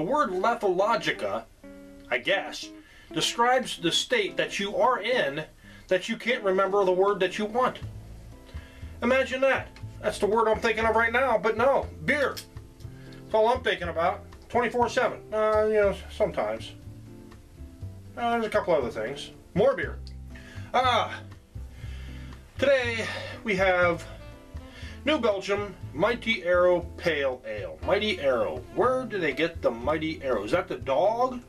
The word lethologica, I guess, describes the state that you are in that you can't remember the word that you want. Imagine that. That's the word I'm thinking of right now, but no, beer. That's all I'm thinking about. 24-7. Uh, you know, sometimes. Uh, there's a couple other things. More beer. Ah. Today we have New Belgium Mighty Arrow Pale Ale. Mighty Arrow. Where do they get the Mighty Arrow? Is that the dog?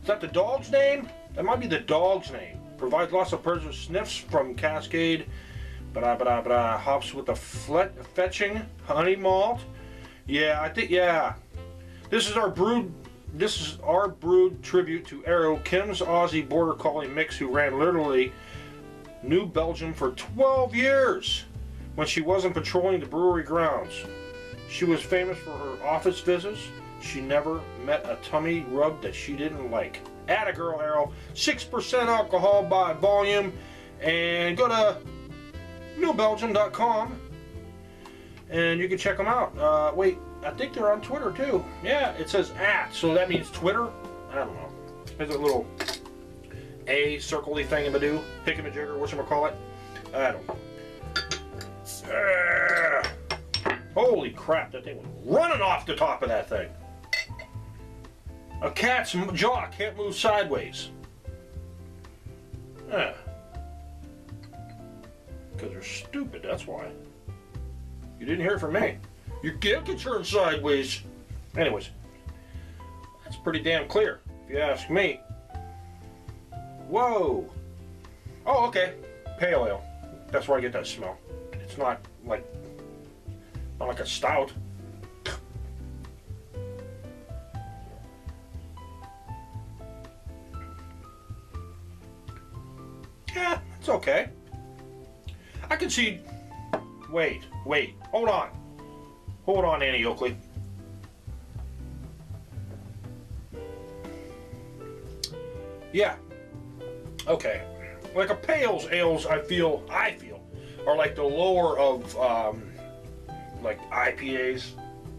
Is that the dog's name? That might be the dog's name. Provides lots of personal sniffs from Cascade. Blah, blah, blah. Hops with flet, fetching honey malt. Yeah, I think, yeah. This is our brewed, this is our brewed tribute to Arrow, Kim's Aussie Border Collie mix who ran literally New Belgium for 12 years when she wasn't patrolling the brewery grounds. She was famous for her office visits. She never met a tummy rub that she didn't like. Atta girl Arrow, 6% alcohol by volume, and go to newbelgium.com and you can check them out. Uh, wait, I think they're on Twitter too. Yeah, it says at, so that means Twitter? I don't know. There's a little A circly thing in Badoo, pick a Jigger, whatchamacallit. I don't know. Uh, holy crap, that thing was running off the top of that thing. A cat's jaw can't move sideways. Yeah. Because they're stupid, that's why. You didn't hear from me. You can't get turned sideways. Anyways, that's pretty damn clear, if you ask me. Whoa. Oh, okay. Pale ale. That's where I get that smell. It's not like, not like a stout. Yeah, it's okay. I can see, wait, wait, hold on. Hold on, Annie Oakley. Yeah. Okay. Like a pales ales, I feel, I feel, are like the lower of, um, like IPAs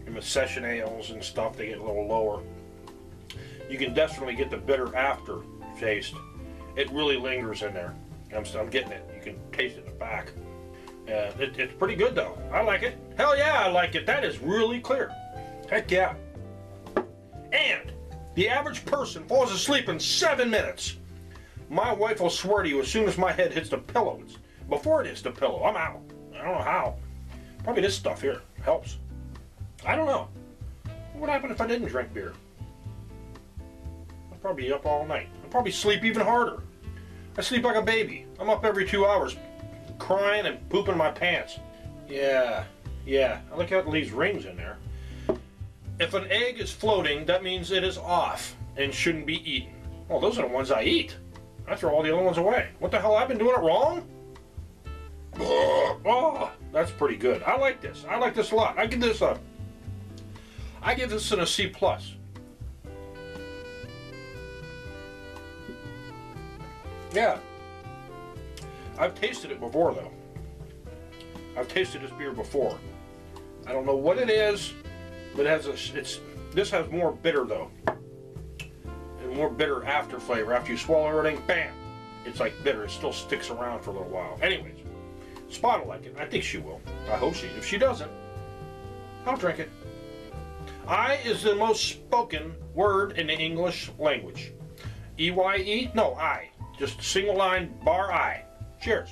and session ales and stuff. They get a little lower. You can definitely get the bitter after taste. It really lingers in there. I'm, I'm getting it. You can taste it in the back. Uh, it, it's pretty good though. I like it. Hell yeah, I like it. That is really clear. Heck yeah. And the average person falls asleep in seven minutes. My wife will swear to you as soon as my head hits the pillow. It's before it hits the pillow. I'm out. I don't know how. Probably this stuff here helps. I don't know. What would happen if I didn't drink beer? I'd probably be up all night. I'd probably sleep even harder. I sleep like a baby. I'm up every two hours crying and pooping my pants. Yeah, yeah. I like how it leaves rings in there. If an egg is floating, that means it is off and shouldn't be eaten. Well, those are the ones I eat. I throw all the other ones away. What the hell? I've been doing it wrong? Oh, that's pretty good. I like this. I like this a lot. I give this a. I give this an a C plus. Yeah. I've tasted it before though. I've tasted this beer before. I don't know what it is, but it has a. It's this has more bitter though, and more bitter after flavor. After you swallow everything, bam, it's like bitter. It still sticks around for a little while. Anyways, Spot will like it. I think she will. I hope she. If she doesn't, I'll drink it. I is the most spoken word in the English language. E-Y-E? -E? No, I. Just single line bar I. Cheers.